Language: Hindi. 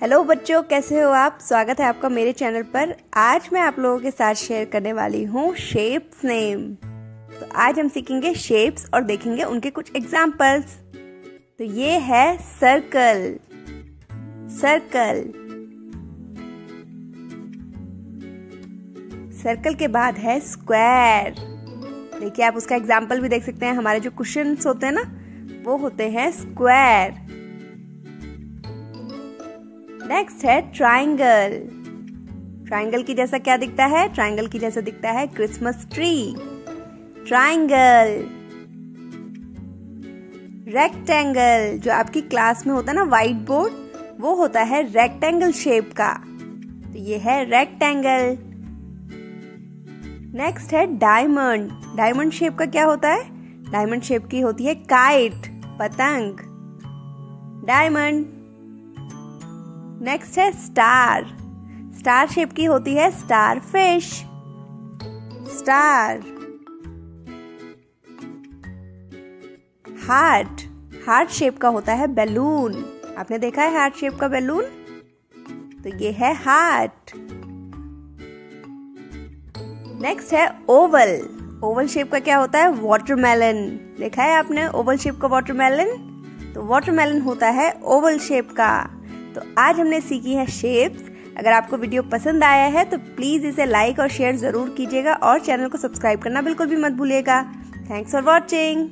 हेलो बच्चों, कैसे हो आप? स्वागत है आपका मेरे चैनल पर। आज मैं आप लोगों के साथ शेयर करने वाली हूँ शेप्स नेम तो आज हम सीखेंगे शेप्स और देखेंगे उनके कुछ एग्जाम्पल्स तो ये है सर्कल सर्कल सर्कल के बाद है स्क्वायर देखिए आप उसका एग्ज़ाम्पल भी देख सकते हैं। हमारे जो क्वेश्चन होते हैं ना, वो होते हैं स्क्वायर नेक्स्ट है ट्राइंगल ट्राइंगल की जैसा क्या दिखता है? ट्राइंगल की जैसा दिखता है क्रिसमस ट्री ट्राइंगल रेक्टेंगल जो आपकी क्लास में होता है ना व्हाइट बोर्ड वो होता है रेक्टेंगल शेप का. तो ये है रेक्टेंगल नेक्स्ट है डायमंड डायमंड शेप का क्या होता है? डायमंड शेप की होती है काइट पतंग. डायमंड नेक्स्ट है स्टार स्टार शेप की होती है starfish star heart heart shape का होता है बैलून आपने देखा है हार्ट शेप का बैलून तो ये है हार्ट नेक्स्ट है ओवल ओवल शेप का क्या होता है? वाटरमेलन देखा है आपने ओवल शेप का वाटरमेलन तो वाटरमेलन होता है ओवल शेप का. तो आज हमने सीखी है शेप्स अगर आपको वीडियो पसंद आया है तो प्लीज़ इसे लाइक और शेयर ज़रूर कीजिएगा और चैनल को सब्सक्राइब करना बिल्कुल भी मत भूलिएगा। Thanks for watching